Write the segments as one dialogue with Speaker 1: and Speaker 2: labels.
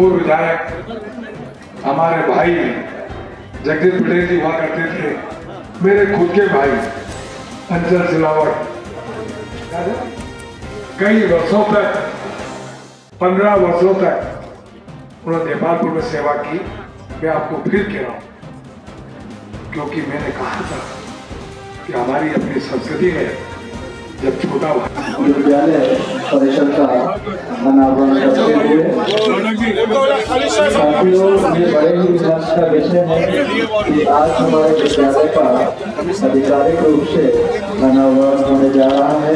Speaker 1: पूर्व विधायक हमारे भाई जगदीप पटेल जी हुआ करते थे। मेरे खुद के भाई अंचल सिलावट। कई वर्षों तक, पंद्रह वर्षों तक उन्होंने नेपालपुर में सेवा की। मैं आपको फिर कह रहा हूँ, क्योंकि मैंने कहा था कि हमारी अपनी संस्कृति में जब छोटा
Speaker 2: विद्यालय परिषद का अनावरण करते हुए साथियों ये बड़े ही। विकास का विषय है कि आज हमारे विद्यालय का आधिकारिक रूप से अनावरण होने जा रहा है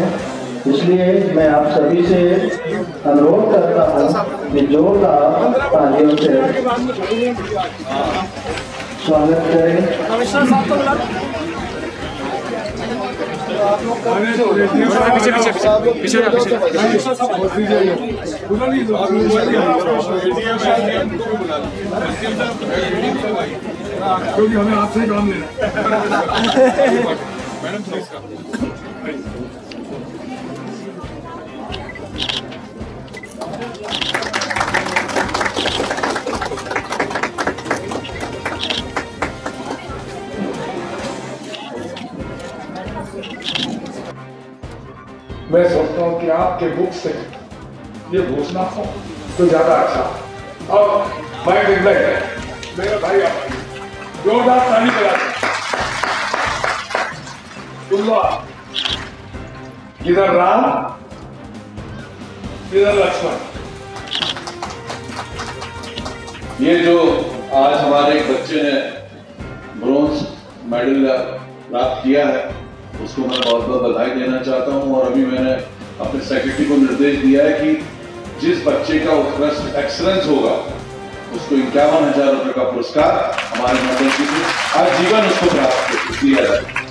Speaker 2: इसलिए मैं आप सभी से अनुरोध करता हूँ कि जोरदार तालियों से स्वागत करें
Speaker 3: पीछे पीछे पीछे पीछे। पीछे
Speaker 1: क्योंकि हमें आपसे ही काम लेना है मैं सोचता हूँ कि आपके बुक से ये घोषणा हो तो ज़्यादा अच्छा। और मैं निर्णय मेरे भाई जोरदार ताली सुनवा इधर राम, इधर लक्ष्मण।
Speaker 4: ये जो आज हमारे बच्चे ने ब्रोंज मेडल प्राप्त किया है उसको मैं बहुत बहुत बधाई देना चाहता हूँ और अभी मैंने अपने सेक्रेटरी को निर्देश दिया है कि जिस बच्चे का उत्कृष्ट एक्सलेंस होगा, उसको इक्यावन हज़ार रुपये का पुरस्कार हमारे मंडल की आजीवन उसको प्राप्त किया